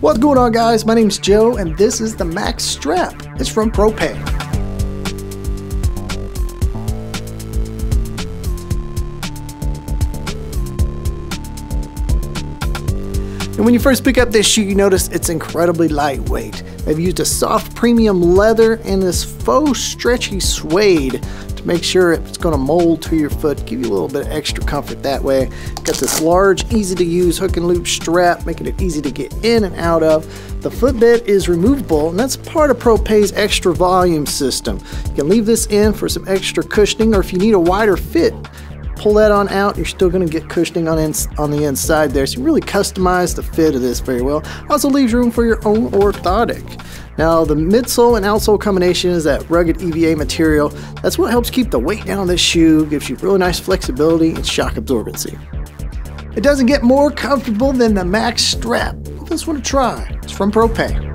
What's going on guys? My name's Joe and this is the Max Strap. It's from Propet. And when you first pick up this shoe, you notice it's incredibly lightweight. They've used a soft premium leather and this faux stretchy suede make sure it's going to mold to your foot, give you a little bit of extra comfort that way. Got this large, easy to use hook and loop strap, making it easy to get in and out of. The footbed is removable, and that's part of Propet's extra volume system. You can leave this in for some extra cushioning, or if you need a wider fit, pull that on out, you're still going to get cushioning on, on the inside there. So you really customize the fit of this very well. Also leaves room for your own orthotic. Now the midsole and outsole combination is that rugged EVA material. That's what helps keep the weight down on this shoe, gives you really nice flexibility and shock absorbency. It doesn't get more comfortable than the Max Strap. If this one to try, it's from Propet.